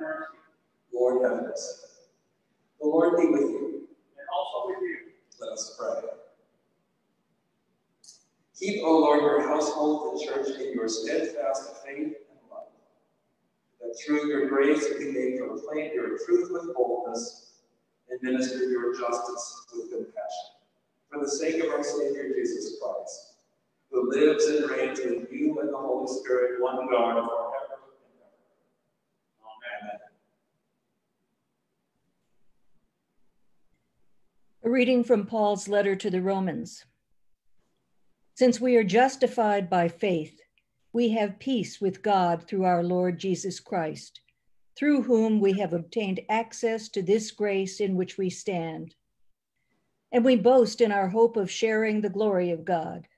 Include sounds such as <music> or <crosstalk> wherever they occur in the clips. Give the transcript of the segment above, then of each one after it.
Mercy, Lord, have mercy. The Lord be with you. and also with you. Let us pray. Keep, O Lord, your household, the church, in your steadfast faith and love, that through your grace we may proclaim your truth with boldness and minister your justice with compassion. For the sake of our Savior Jesus Christ, who lives and reigns with you and the Holy Spirit, one God, forever and ever. Amen. A reading from Paul's letter to the Romans. Since we are justified by faith, we have peace with God through our Lord Jesus Christ, through whom we have obtained access to this grace in which we stand. And we boast in our hope of sharing the glory of God.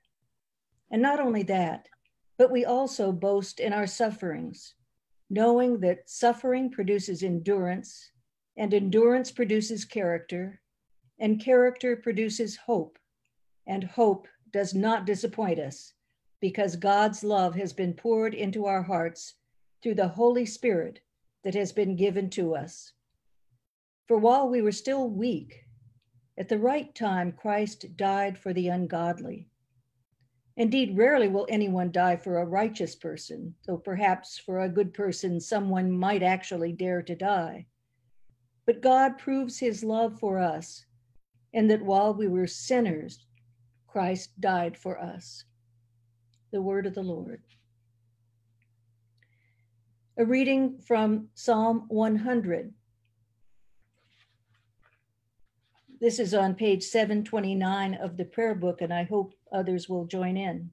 And not only that, but we also boast in our sufferings, knowing that suffering produces endurance, and endurance produces character, and character produces hope, and hope does not disappoint us because God's love has been poured into our hearts through the Holy Spirit that has been given to us. For while we were still weak, at the right time, Christ died for the ungodly. Indeed, rarely will anyone die for a righteous person, though perhaps for a good person, someone might actually dare to die. But God proves his love for us, and that while we were sinners, Christ died for us. The word of the Lord. A reading from Psalm 100. This is on page 729 of the prayer book, and I hope others will join in.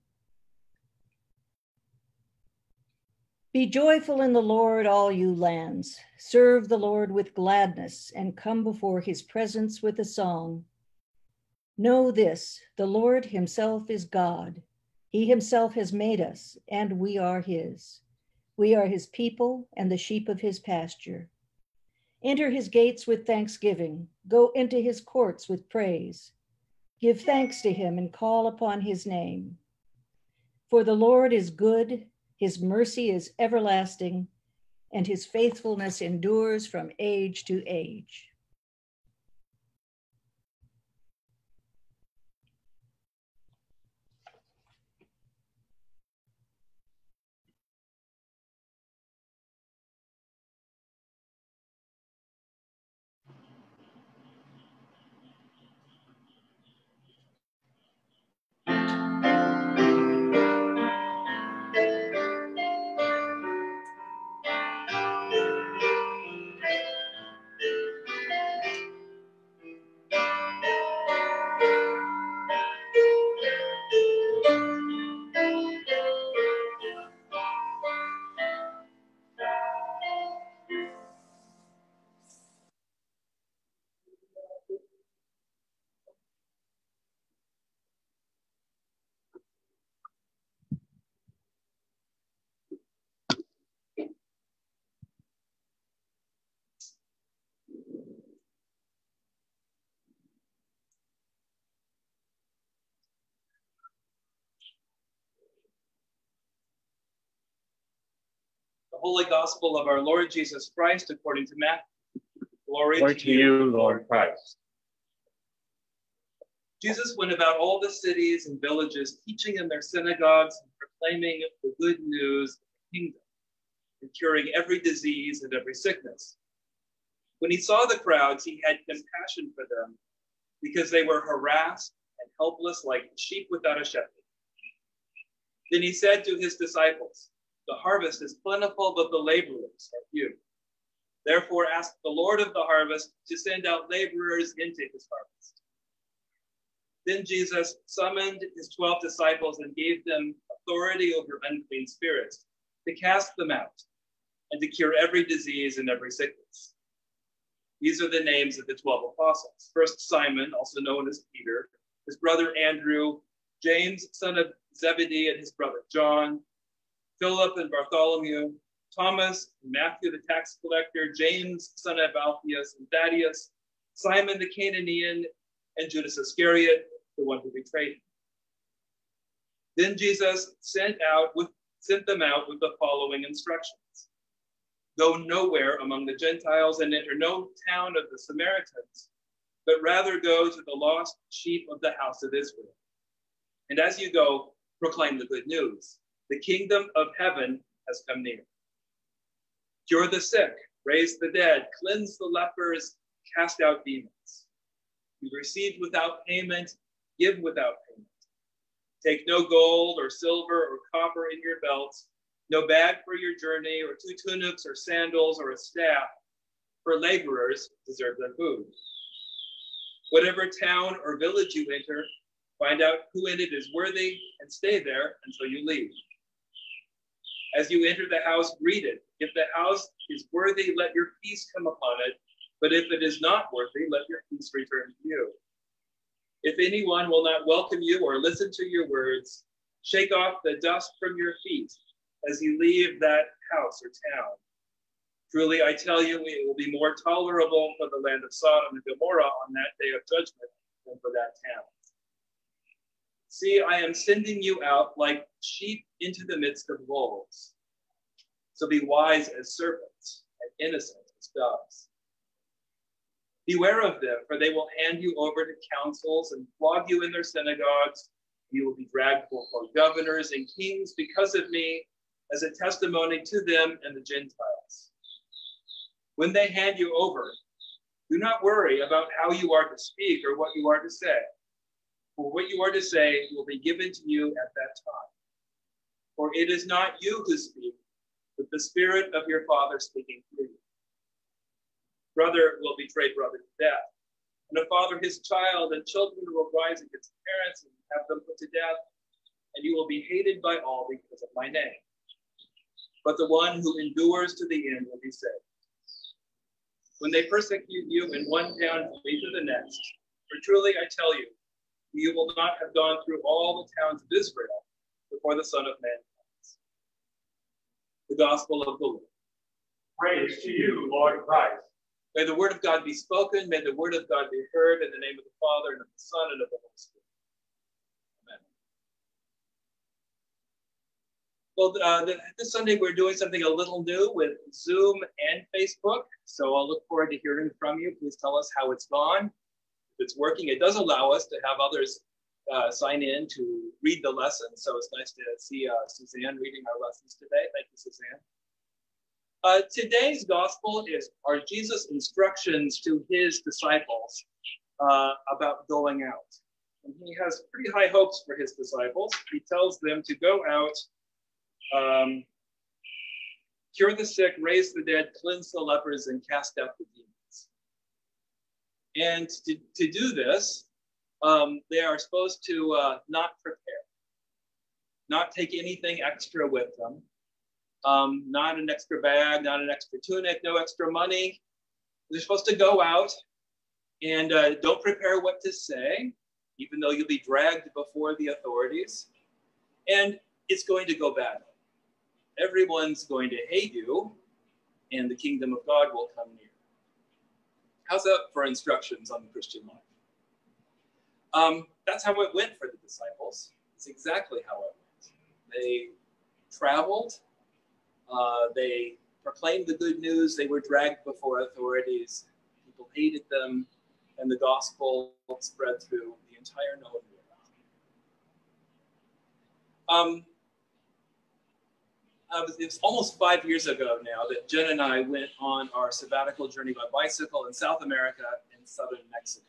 Be joyful in the Lord, all you lands. Serve the Lord with gladness and come before his presence with a song. Know this the Lord Himself is God. He Himself has made us, and we are His. We are His people and the sheep of His pasture. Enter His gates with thanksgiving, go into His courts with praise. Give thanks to Him and call upon His name. For the Lord is good, His mercy is everlasting, and His faithfulness endures from age to age. The Holy Gospel of our Lord Jesus Christ according to Matthew. Glory, Glory to you, Lord Christ. Jesus went about all the cities and villages, teaching in their synagogues and proclaiming the good news of the kingdom, and curing every disease and every sickness. When he saw the crowds, he had compassion for them because they were harassed and helpless like sheep without a shepherd. Then he said to his disciples, The harvest is plentiful, but the laborers are few. Therefore, ask the Lord of the harvest to send out laborers into his harvest. Then Jesus summoned his 12 disciples and gave them authority over unclean spirits to cast them out and to cure every disease and every sickness. These are the names of the 12 apostles. First, Simon, also known as Peter, his brother Andrew, James, son of Zebedee, and his brother John, Philip and Bartholomew, Thomas, Matthew the tax collector, James, son of Alphaeus and Thaddeus, Simon the Cananaean, and Judas Iscariot, the one who betrayed him. Then Jesus sent out with sent them out with the following instructions. Go nowhere among the Gentiles and enter no town of the Samaritans, but rather go to the lost sheep of the house of Israel. And as you go, proclaim the good news. The kingdom of heaven has come near. Cure the sick, raise the dead, cleanse the lepers, cast out demons. You received without payment, give without payment. Take no gold or silver or copper in your belts, no bag for your journey, or two tunics or sandals or a staff, for laborers deserve their food. Whatever town or village you enter, find out who in it is worthy and stay there until you leave. As you enter the house, greet it. If the house is worthy, let your peace come upon it. But if it is not worthy, let your peace return to you. If anyone will not welcome you or listen to your words, shake off the dust from your feet as you leave that house or town. Truly, I tell you, it will be more tolerable for the land of Sodom and Gomorrah on that day of judgment than for that town. See, I am sending you out like sheep into the midst of wolves. So be wise as serpents and innocent as doves. Beware of them, for they will hand you over to councils and flog you in their synagogues. You will be dragged before governors and kings because of me as a testimony to them and the Gentiles. When they hand you over, do not worry about how you are to speak or what you are to say. For what you are to say will be given to you at that time. For it is not you who speak, but the Spirit of your Father speaking through you. Brother will betray brother to death, and a father his child, and children will rise against parents and have them put to death, and you will be hated by all because of my name. But the one who endures to the end will be saved. When they persecute you in one town, flee to the next. For truly I tell you, you will not have gone through all the towns of Israel before the Son of Man comes. The Gospel of the Lord. Praise to you, Lord Christ. May the word of God be spoken. May the word of God be heard in the name of the Father and of the Son and of the Holy Spirit. Amen. Well, uh, the, this Sunday we're doing something a little new with Zoom and Facebook. So I'll look forward to hearing from you. Please tell us how it's gone. It's working, it does allow us to have others uh, sign in to read the lesson. So it's nice to see uh, Suzanne reading our lessons today. Thank you, Suzanne. Uh, today's gospel is are Jesus' instructions to his disciples uh, about going out. And he has pretty high hopes for his disciples. He tells them to go out, um, cure the sick, raise the dead, cleanse the lepers, and cast out the demons. And to, to do this, um, they are supposed to uh, not prepare, not take anything extra with them um, not an extra bag, not an extra tunic, no extra money. They're supposed to go out and uh, don't prepare what to say, even though you'll be dragged before the authorities. And it's going to go badly. Everyone's going to hate you, and the kingdom of God will come near. How's that for instructions on the Christian life? Um, that's how it went for the disciples. It's exactly how it went. They traveled uh, they proclaimed the good news. They were dragged before authorities. People hated them, and the gospel spread through the entire known world. Um, uh, it's almost five years ago now that Jen and I went on our sabbatical journey by bicycle in South America and southern Mexico.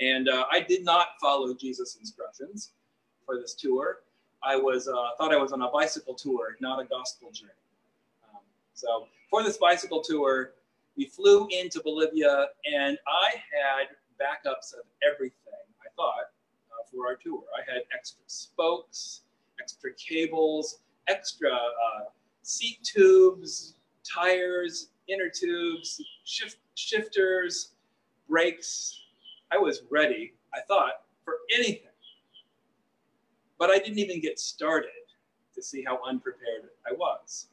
And uh, I did not follow Jesus' instructions for this tour. I was uh, thought I was on a bicycle tour, not a gospel journey. Um, so for this bicycle tour, we flew into Bolivia, and I had backups of everything. I thought uh, for our tour, I had extra spokes, extra cables, extra uh, seat tubes, tires, inner tubes, shift, shifters, brakes. I was ready, I thought, for anything. But I didn't even get started to see how unprepared I was.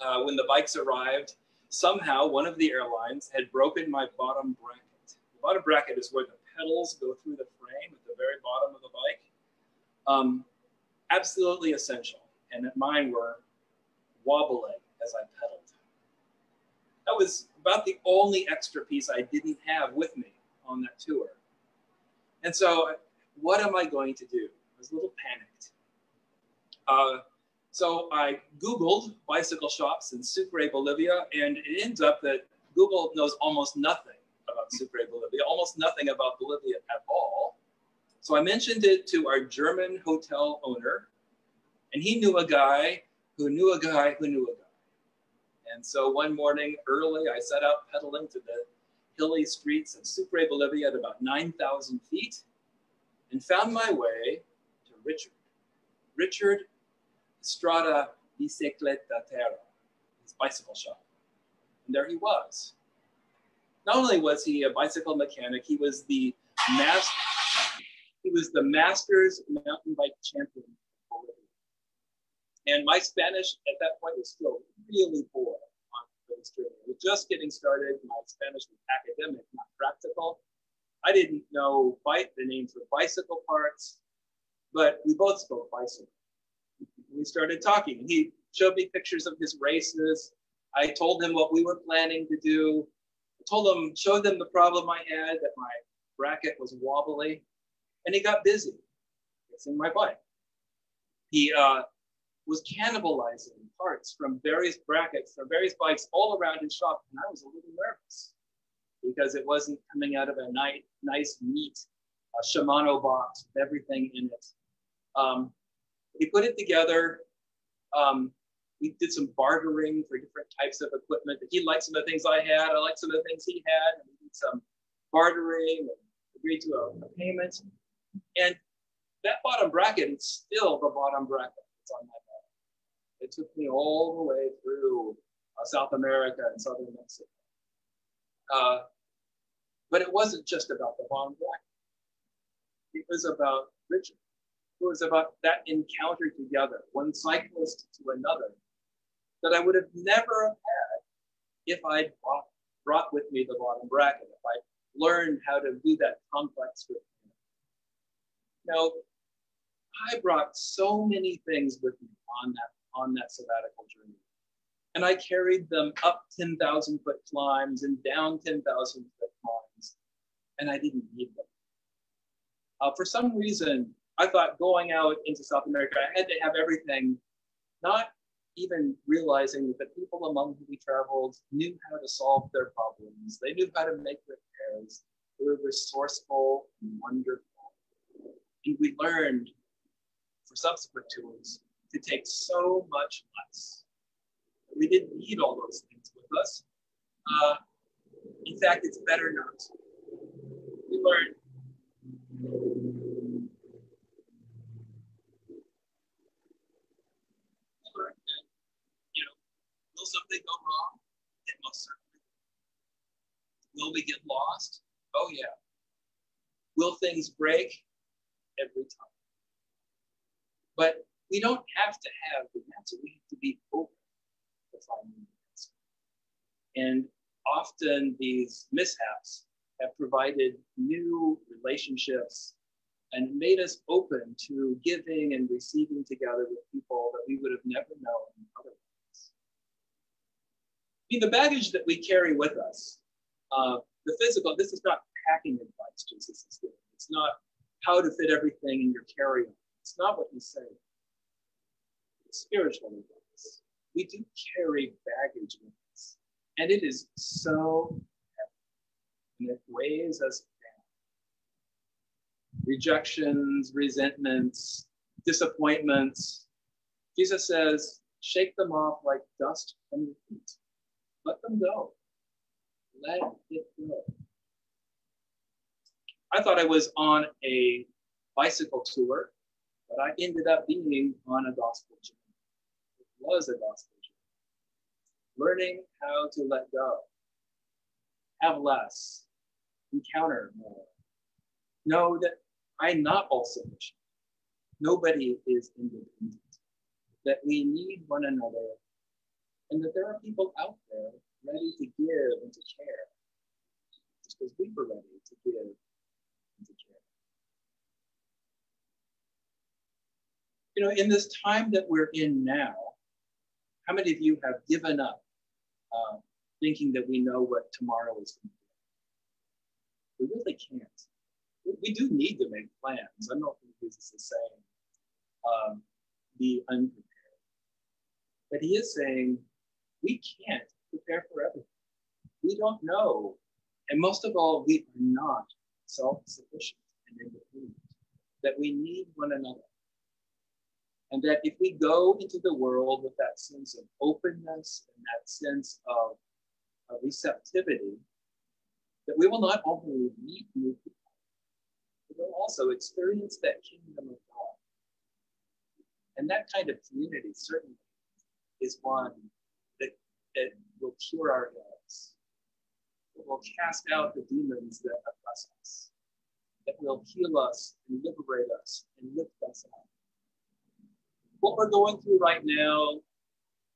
Uh, when the bikes arrived, somehow one of the airlines had broken my bottom bracket. The bottom bracket is where the pedals go through the frame at the very bottom of the bike. Um, absolutely essential. And that mine were wobbling as I pedaled. That was about the only extra piece I didn't have with me on that tour. And so, what am I going to do? I was a little panicked. Uh, so I Googled bicycle shops in Sucre, Bolivia, and it ends up that Google knows almost nothing about Sucre, Bolivia, almost nothing about Bolivia at all. So I mentioned it to our German hotel owner, and he knew a guy who knew a guy who knew a guy. And so one morning early, I set out pedaling to the hilly streets of Sucre, Bolivia at about 9,000 feet and found my way to Richard. Richard Strada Bicicletatero, his bicycle shop. And there he was. Not only was he a bicycle mechanic, he was the master, he was the Masters mountain bike champion. And my Spanish at that point was still really poor on this journey. I was just getting started. My Spanish was academic, not practical. I didn't know bike, the names of bicycle parts, but we both spoke bicycle we started talking. He showed me pictures of his races. I told him what we were planning to do. I told him, showed them the problem I had that my bracket was wobbly, and he got busy fixing my bike. He uh, was cannibalizing parts from various brackets, from various bikes all around his shop, and I was a little nervous because it wasn't coming out of a nice, nice neat uh, Shimano box with everything in it. Um, we put it together. Um, we did some bartering for different types of equipment. He liked some of the things I had. I liked some of the things he had. And we did some bartering and agreed to a, a payment. And that bottom bracket is still the bottom bracket on my bike. It took me all the way through uh, South America and Southern Mexico. Uh, but it wasn't just about the bottom bracket. It was about Richard. It was about that encounter together, one cyclist to another, that I would have never had if I'd brought, brought with me the bottom bracket, if I'd learned how to do that complex with him. Now, I brought so many things with me on that, on that sabbatical journey. And I carried them up 10,000 foot climbs and down 10,000 foot climbs, and I didn't need them. Uh, for some reason, I thought going out into South America, I had to have everything, not even realizing that the people among whom we traveled knew how to solve their problems. They knew how to make repairs. They were resourceful and wonderful. And we learned for subsequent tours to take so much less. We didn't need all those things with us. Uh, in fact, it's better not. We learned something go wrong? It most certainly. Will we get lost? Oh, yeah. Will things break? Every time. But we don't have to have the answer. We have to be open to finding the answer. And often these mishaps have provided new relationships and made us open to giving and receiving together with people that we would have never known otherwise I mean, the baggage that we carry with us, uh, the physical, this is not packing advice Jesus is giving. It's not how to fit everything in your carry-on. It's not what he's saying. Spiritual advice. We do carry baggage with us, and it is so heavy, and it weighs us down. Rejections, resentments, disappointments. Jesus says, shake them off like dust from your feet. Let them go. Let it go. I thought I was on a bicycle tour, but I ended up being on a gospel journey. Was a gospel journey. Learning how to let go, have less, encounter more. Know that I'm not all sufficient. Nobody is independent. That we need one another, and that there are people out there ready to give and to care, just as we were ready to give and to care. You know, in this time that we're in now, how many of you have given up uh, thinking that we know what tomorrow is going to be? We really can't. We, we do need to make plans. I don't think Jesus is saying um, be unprepared. But he is saying we can't prepare for everything. We don't know. And most of all, we are not self sufficient and independent, that we need one another. And that if we go into the world with that sense of openness and that sense of, of receptivity, that we will not only meet new people, but we'll also experience that kingdom of God. And that kind of community certainly is one that, that will cure our ills, that will cast out the demons that oppress us, that will heal us and liberate us and lift us up. What we're going through right now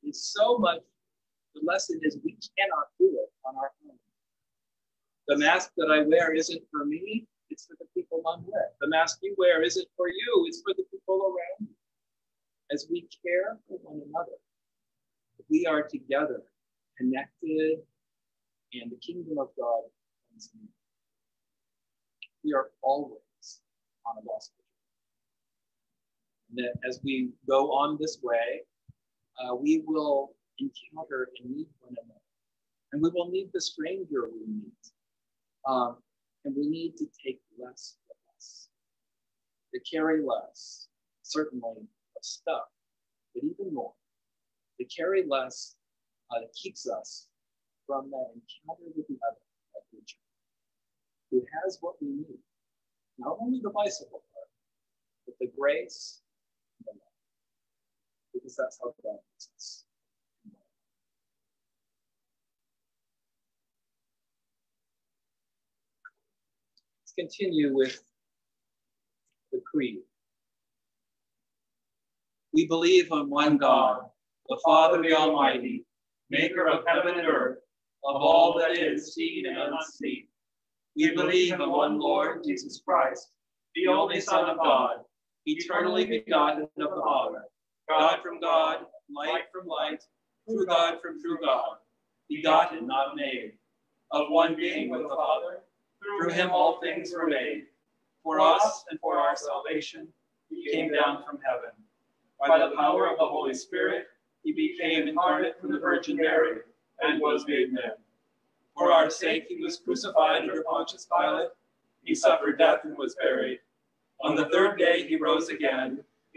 is so much, the lesson is we cannot do it on our own. The mask that I wear isn't for me, it's for the people I'm with. The mask you wear isn't for you, it's for the people around you. As we care for one another, we are together, connected, and the kingdom of God comes near. We are always on a gospel that as we go on this way, uh, we will encounter and meet one another. And we will need the stranger we meet. Um, and we need to take less with us, to carry less, certainly of stuff, but even more, to carry less uh, keeps us from that encounter with the other, that creature, who has what we need. Not only the bicycle part, but the grace because that's how God is. Let's continue with the creed. We believe on one God, the Father the Almighty, maker of heaven and earth, of all that is seen and unseen. We believe in one Lord Jesus Christ, the only Son of God, eternally begotten of the Father God from God, light from light, true God from true God, begotten, not made, of one being with the Father. Through him all things were made. For us and for our salvation, he came down from heaven. By the power of the Holy Spirit, he became incarnate from the Virgin Mary and was made man. For our sake, he was crucified under Pontius Pilate. He suffered death and was buried. On the third day, he rose again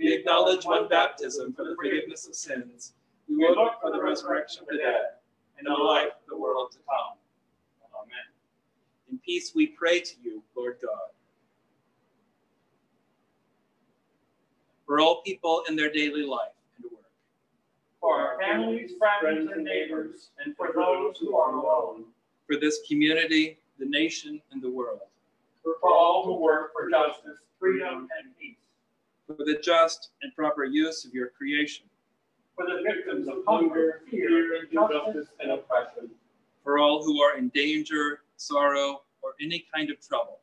We acknowledge one baptism for the forgiveness of sins. We will look for the resurrection of the dead and the life of the world to come. Amen. In peace we pray to you, Lord God. For all people in their daily life and work. For our families, friends, and neighbors, and for those who are alone. For this community, the nation, and the world. For all who work for justice, freedom, and peace for the just and proper use of your creation, for the victims of hunger, fear, injustice, and oppression, for all who are in danger, sorrow, or any kind of trouble,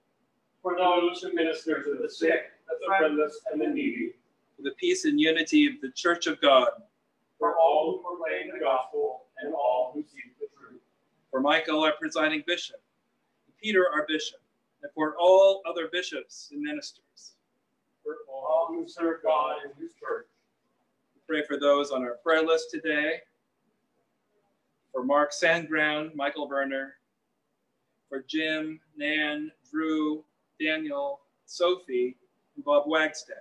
for those who minister to the sick, the friendless, and the needy, for the peace and unity of the Church of God, for all who proclaim the gospel and all who seek the truth, for Michael, our presiding bishop, Peter, our bishop, and for all other bishops and ministers for all who serve God in His church. We pray for those on our prayer list today. for Mark Sandground, Michael Werner, for Jim, Nan, Drew, Daniel, Sophie, and Bob Wagstaff.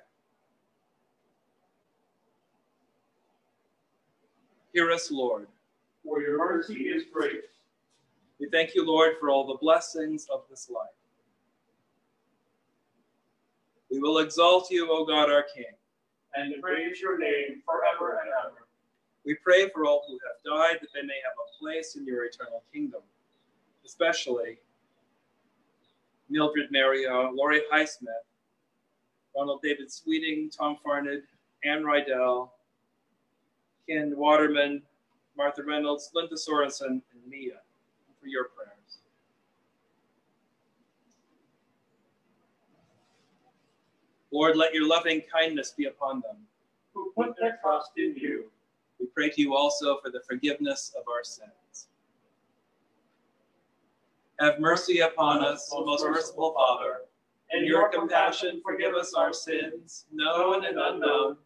Hear us, Lord. For your mercy is great. We thank you, Lord, for all the blessings of this life. We will exalt you, O God, our King. And praise your name forever and ever. We pray for all who have died that they may have a place in your eternal kingdom, especially Mildred Mario, uh, Laurie Highsmith, Ronald David Sweeting, Tom Farned, Ann Rydell, Ken Waterman, Martha Reynolds, Linda Sorensen, and Mia for your prayers. Lord, let your loving kindness be upon them. Who put their trust in you. We pray to you also for the forgiveness of our sins. Have mercy upon us, most merciful Father. In your compassion, forgive us our sins, known and unknown,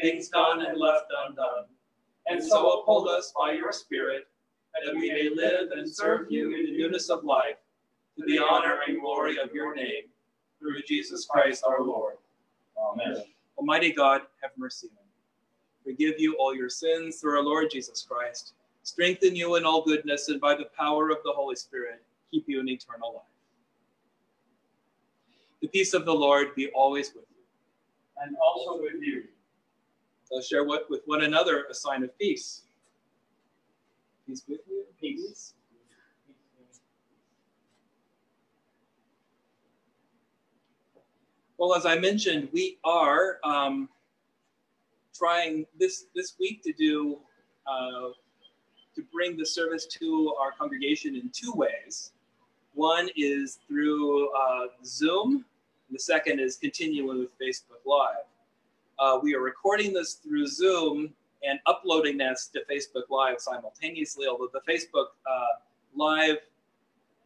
things done and left undone. And so uphold us by your Spirit, that we may live and serve you in the newness of life, to the honor and glory of your name, through Jesus Christ our Lord. Amen. Almighty God, have mercy on you. Forgive you all your sins through our Lord Jesus Christ. Strengthen you in all goodness, and by the power of the Holy Spirit, keep you in eternal life. The peace of the Lord be always with you. And also with you. Let's share what, with one another a sign of peace. Peace with you. Peace. Well, as I mentioned, we are um, trying this this week to do uh, to bring the service to our congregation in two ways. One is through uh, Zoom. The second is continuing with Facebook Live. Uh, we are recording this through Zoom and uploading this to Facebook Live simultaneously, although the Facebook uh, Live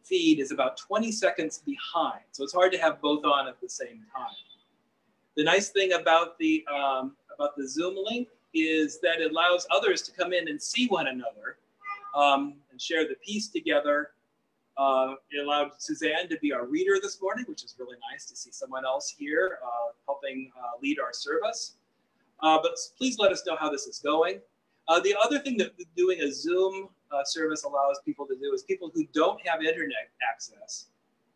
feed is about 20 seconds behind. So it's hard to have both on at the same time. The nice thing about the, um, about the Zoom link is that it allows others to come in and see one another um, and share the piece together uh, it allowed Suzanne to be our reader this morning, which is really nice to see someone else here uh, helping uh, lead our service. Uh, but please let us know how this is going. Uh, the other thing that doing a Zoom uh, service allows people to do is people who don't have internet access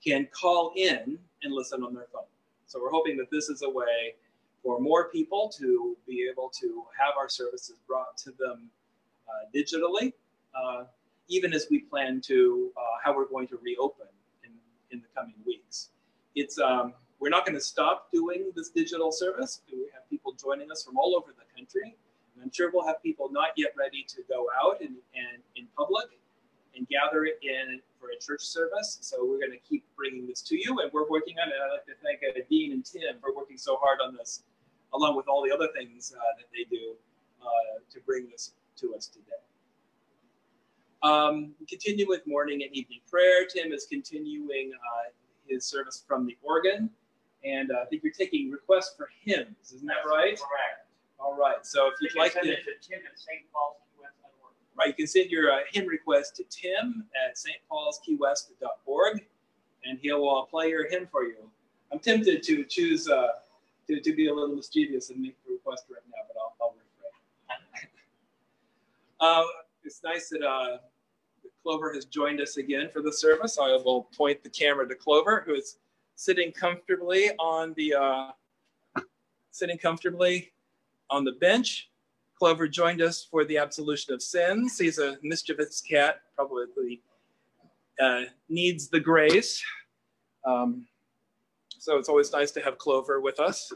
can call in and listen on their phone. So we're hoping that this is a way for more people to be able to have our services brought to them digitally even as we plan to uh, how we're going to reopen in, in the coming weeks. It's um, we're not going to stop doing this digital service. We have people joining us from all over the country. I'm sure we'll have people not yet ready to go out and, and in public and gather in for a church service. So we're going to keep bringing this to you, and we're working on it. I'd like to thank uh, Dean and Tim for working so hard on this, along with all the other things uh, that they do uh, to bring this to us today. Um, continue with morning and evening prayer. Tim is continuing uh, his service from the organ. And uh, I think you're taking requests for hymns, isn't that right? Correct. All right. So if you'd like to, send to Tim at St. Paul's Key West right, you can send your uh, hymn request to Tim at stpaulskeywest.org, and he'll uh, play your hymn for you. I'm tempted to choose uh, to, to be a little mischievous and make the request right now, but I'll, I'll refrain. <laughs> Uh, it's nice that uh, Clover has joined us again for the service. I will point the camera to Clover, who is sitting comfortably on the uh, sitting comfortably on the bench. Clover joined us for the absolution of sins. He's a mischievous cat, probably uh, needs the grace. Um, so it's always nice to have Clover with us.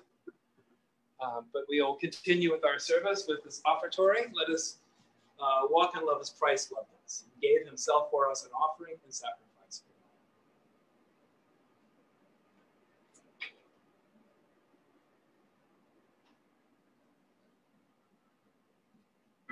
Um, but we will continue with our service with this offertory. Let us uh, walk in love as Christ loved us and gave himself for us an offering and sacrifice.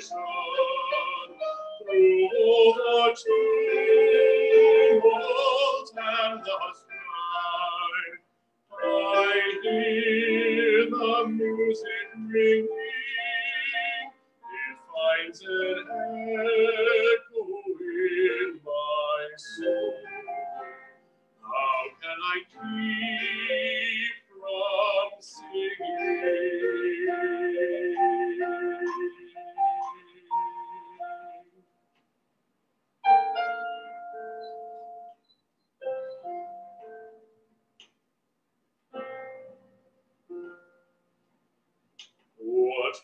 I keep from singing?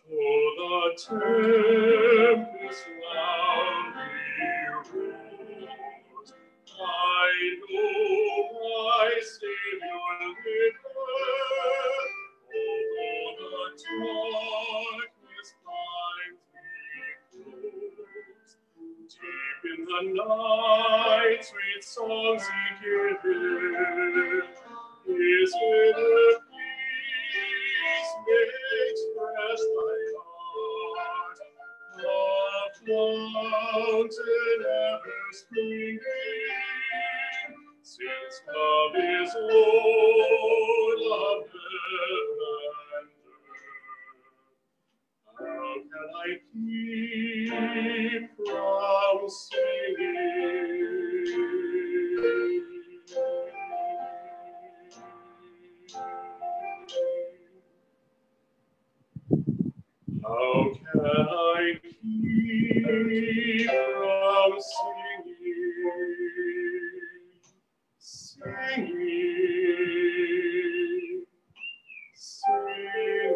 For the? I know my Savior the darkness. Deep in the night, sweet songs he giveth, is with fountain ever springing, since love is Lord of heaven. How can I keep from singing? How can from singing? Singing. Singing.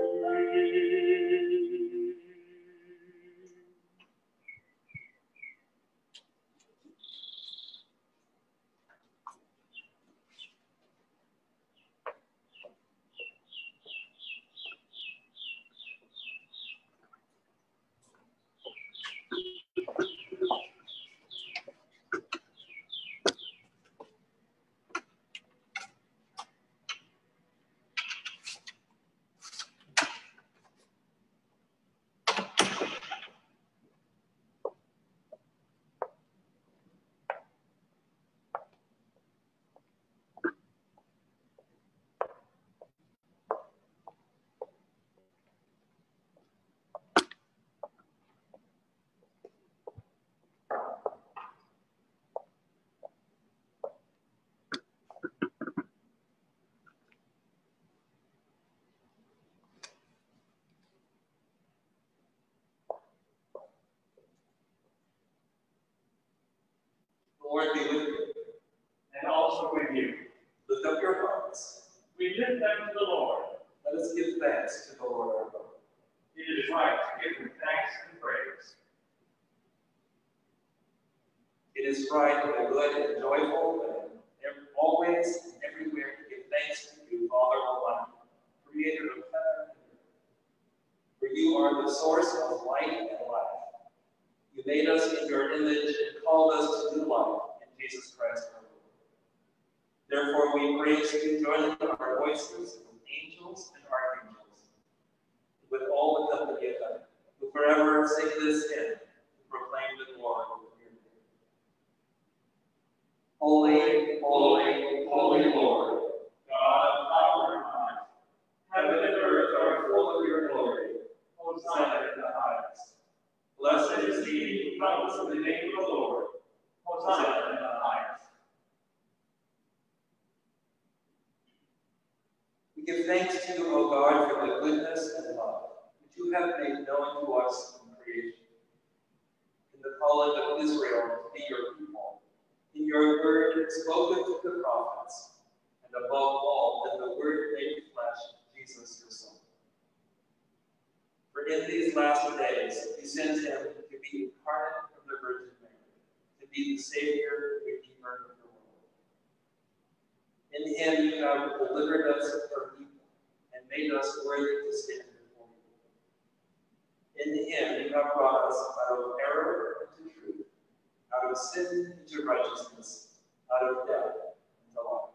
Lord be with you. and also with you. Lift up your hearts. We lift them to the Lord. Let us give thanks to the Lord our God. It is right to give him thanks and praise. It is right and good and joyful and always and everywhere to give thanks to you, Father Almighty, creator of heaven and earth. For you are the source of light and life. Made us in your image and called us to new life in Jesus Christ our Lord. Therefore we praise you, joining our voices with angels and archangels, with all the company of heaven, who forever sing this hymn to proclaim the glory of your name. Holy, holy, holy Lord, God of power and might, heaven and earth are full of your glory. Hosanna in the highest. Blessed is he who comes in the name of the Lord. Hosanna in the highest. We give thanks to you, O God, for the goodness and love which you have made known to us in creation. In the calling of Israel to be your people, in your word spoken to the prophets, and above all, in the word made flesh, Jesus. For in these last days you sent him to be incarnate of the Virgin Mary, to be the Savior, Redeemer of the world. In him you have delivered us from evil and made us worthy to stand before you. In him you have brought us out of error into truth out of sin into righteousness, out of death into life.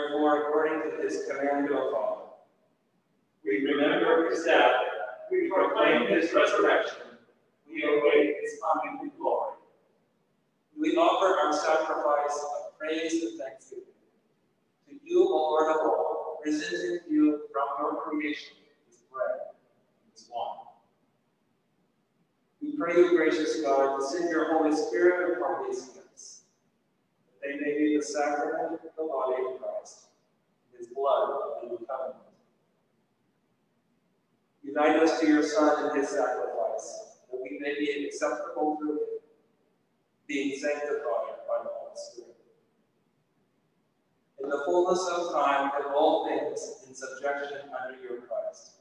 Therefore, according to his command, O Father, we remember his death, we proclaim his resurrection, we await his coming in glory. We offer our sacrifice of praise and thanksgiving to you, O Lord of all, presenting you from your creation this bread this wine. We pray you, gracious God, to send your Holy Spirit upon these gifts, that they may be the sacrament of the body his blood new covenant. Unite us to your Son and his sacrifice, that we may be acceptable him, being sanctified by the Holy Spirit. In the fullness of time, put all things in subjection under your Christ,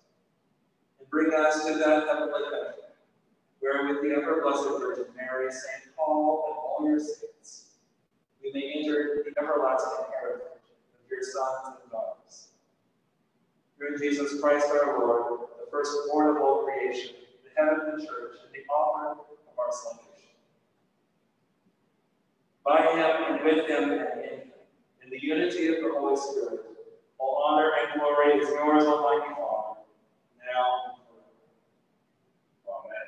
and bring us to that heavenly country, where with the ever blessed Virgin Mary, Saint Paul, and all your saints, we may enter the everlasting of your sons and daughters. Through Jesus Christ our Lord, the firstborn of all creation, the head of the church, and the author of our salvation. By him and with him and in him, in the unity of the Holy Spirit, all honor and glory is yours, Almighty Father, now and forever. Amen.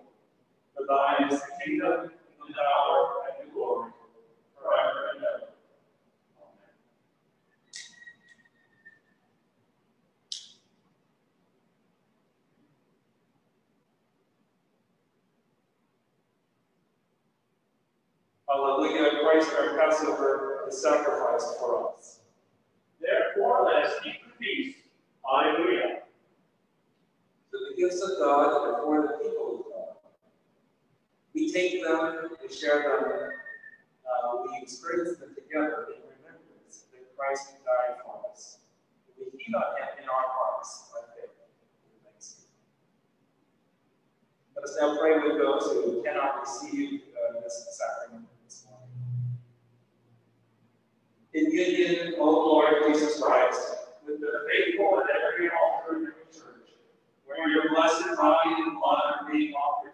For thine is the kingdom, and the power, and the glory, forever and ever. Amen. Hallelujah, Christ our Passover is sacrificed for us. Therefore, let us keep the feast. Hallelujah. To the gifts of God and for the. We take them, we share them, uh, we experience them together in remembrance that Christ died for us. We feed on him in our hearts by faith. Let us now pray with those who cannot receive uh, this sacrament this morning. In union, O Lord Jesus Christ, With the faithful at every altar in your church, where your blessed body and blood are being offered.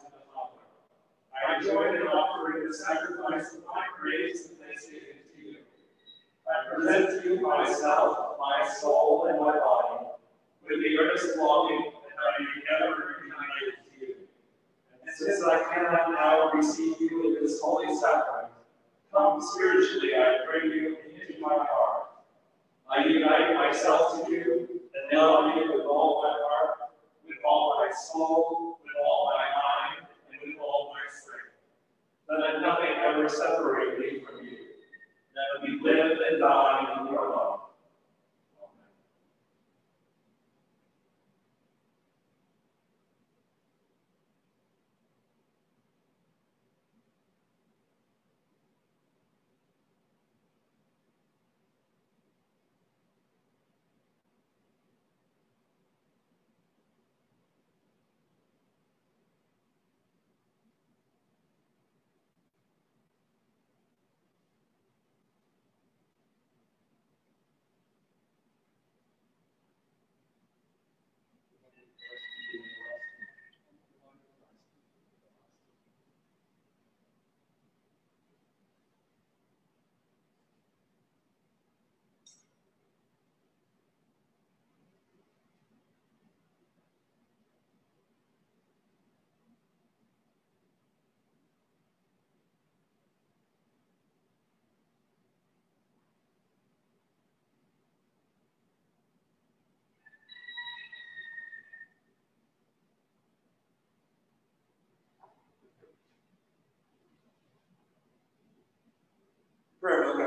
I join in offering the sacrifice of my praise and thanksgiving to you. I present to you myself, my soul, and my body, with the earnest longing that I may ever be united to you. And since I cannot now receive you in this holy sacrament, Come spiritually, I bring you, into my heart. I unite myself to you, and love you with all my heart, with all my soul, Let nothing ever separate me from you. Let me live and die in your love. Amen.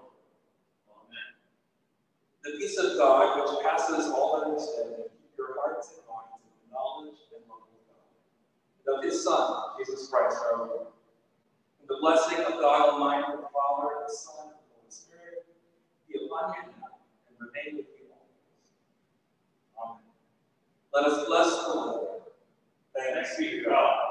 The peace of God, which passes all understanding, keep your hearts and minds in the knowledge and love of God, and of his Son, Jesus Christ our Lord. And the blessing of God Almighty, the Father, the Son, and the Holy Spirit, be upon you now and remain with you always. Amen. Let us bless the Lord. Thanks be to God.